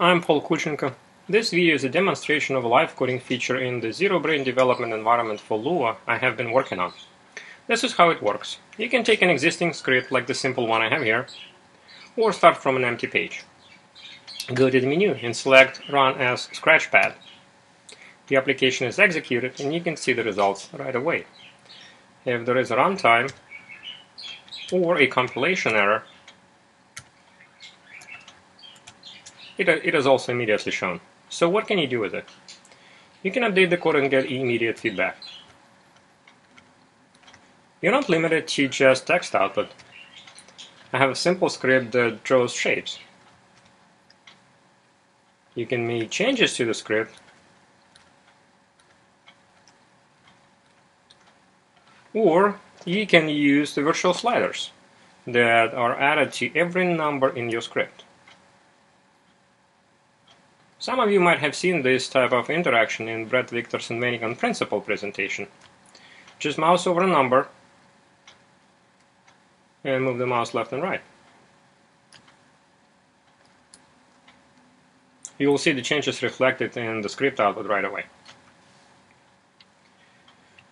I'm Paul Kulchenko. This video is a demonstration of a live coding feature in the ZeroBrane development environment for Lua I have been working on. This is how it works. You can take an existing script like the simple one I have here, or start from an empty page. Go to the menu and select Run as Scratchpad. The application is executed and you can see the results right away. If there is a runtime or a compilation error, it, it is also immediately shown. So what can you do with it? You can update the code and get immediate feedback. You're not limited to just text output. I have a simple script that draws shapes. You can make changes to the script or you can use the virtual sliders that are added to every number in your script. Some of you might have seen this type of interaction in Bret Victor's on Principle presentation. Just mouse over a number and move the mouse left and right. You will see the changes reflected in the script output right away.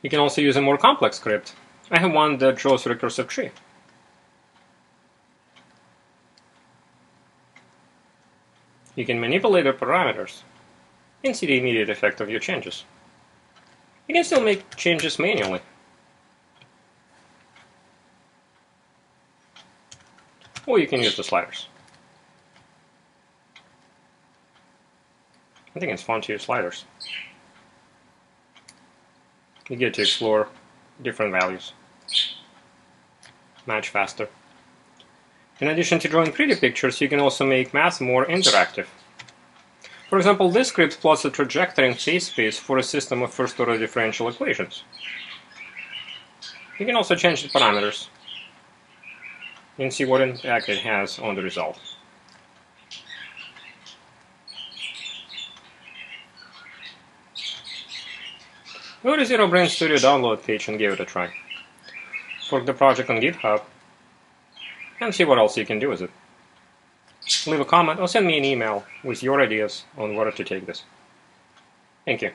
You can also use a more complex script. I have one that draws a recursive tree. You can manipulate the parameters and see the immediate effect of your changes. You can still make changes manually. Or you can use the sliders. I think it's fun to use sliders. You get to explore different values. Match faster. In addition to drawing pretty pictures, you can also make math more interactive. For example, this script plots a trajectory in phase space for a system of first-order differential equations. You can also change the parameters and see what impact it has on the result. Go to ZeroBrane Studio download page and give it a try. Fork the project on GitHub and see what else you can do with it. Leave a comment or send me an email with your ideas on where to take this. Thank you.